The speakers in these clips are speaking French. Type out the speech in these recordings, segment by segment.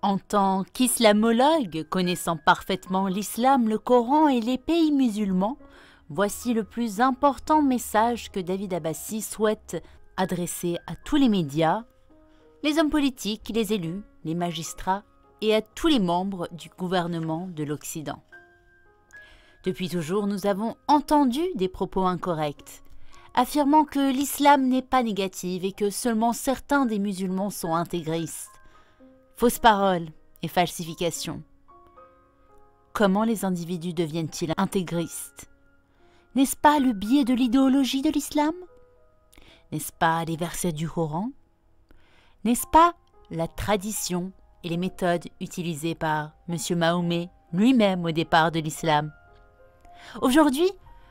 En tant qu'islamologue, connaissant parfaitement l'islam, le Coran et les pays musulmans, voici le plus important message que David Abbassi souhaite adresser à tous les médias, les hommes politiques, les élus, les magistrats et à tous les membres du gouvernement de l'Occident. Depuis toujours, nous avons entendu des propos incorrects, affirmant que l'islam n'est pas négatif et que seulement certains des musulmans sont intégristes. Fausses paroles et falsifications. Comment les individus deviennent-ils intégristes? N'est-ce pas le biais de l'idéologie de l'islam? N'est-ce pas les versets du Coran? N'est-ce pas la tradition et les méthodes utilisées par M. Mahomet lui-même au départ de l'islam? Aujourd'hui,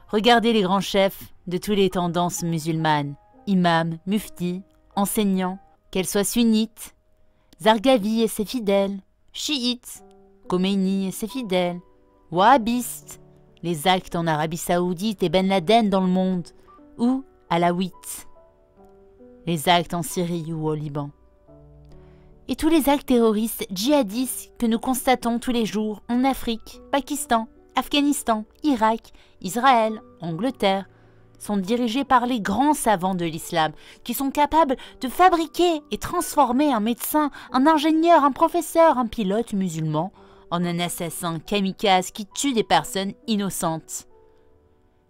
regardez les grands chefs de toutes les tendances musulmanes, imams, muftis, enseignants, qu'elles soient sunnites, Zargavi et ses fidèles, chiites, Khomeini et ses fidèles, wahhabistes, les actes en Arabie Saoudite et Ben Laden dans le monde, ou alaouites, les actes en Syrie ou au Liban. Et tous les actes terroristes djihadistes que nous constatons tous les jours en Afrique, Pakistan, Afghanistan, Irak, Israël, Angleterre, sont dirigés par les grands savants de l'islam, qui sont capables de fabriquer et transformer un médecin, un ingénieur, un professeur, un pilote musulman en un assassin kamikaze qui tue des personnes innocentes.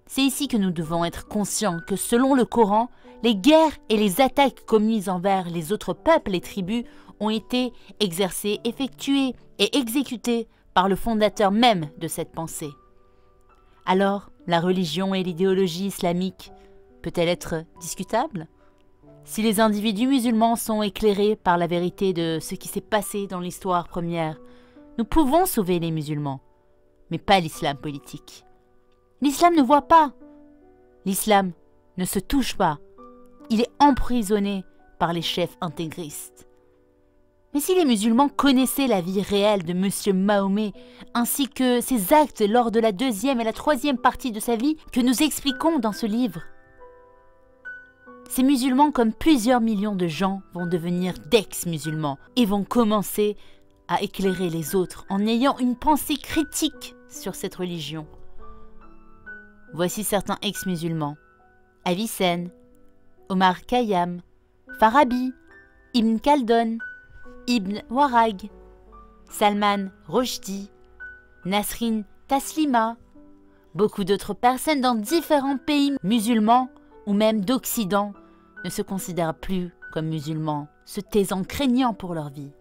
C'est ici que nous devons être conscients que selon le Coran, les guerres et les attaques commises envers les autres peuples et tribus ont été exercées, effectuées et exécutées par le fondateur même de cette pensée. Alors, la religion et l'idéologie islamique peut-elle être discutable? Si les individus musulmans sont éclairés par la vérité de ce qui s'est passé dans l'histoire première, nous pouvons sauver les musulmans, mais pas l'islam politique. L'islam ne voit pas. L'islam ne se touche pas. Il est emprisonné par les chefs intégristes. Mais si les musulmans connaissaient la vie réelle de M. Mahomet, ainsi que ses actes lors de la deuxième et la troisième partie de sa vie que nous expliquons dans ce livre, ces musulmans, comme plusieurs millions de gens, vont devenir d'ex-musulmans et vont commencer à éclairer les autres en ayant une pensée critique sur cette religion. Voici certains ex-musulmans. Avicenne, Omar Khayyam, Farabi, Ibn Khaldun, Ibn Warag, Salman Rushdie, Nasrin Taslima, beaucoup d'autres personnes dans différents pays musulmans ou même d'Occident ne se considèrent plus comme musulmans, se taisant craignant pour leur vie.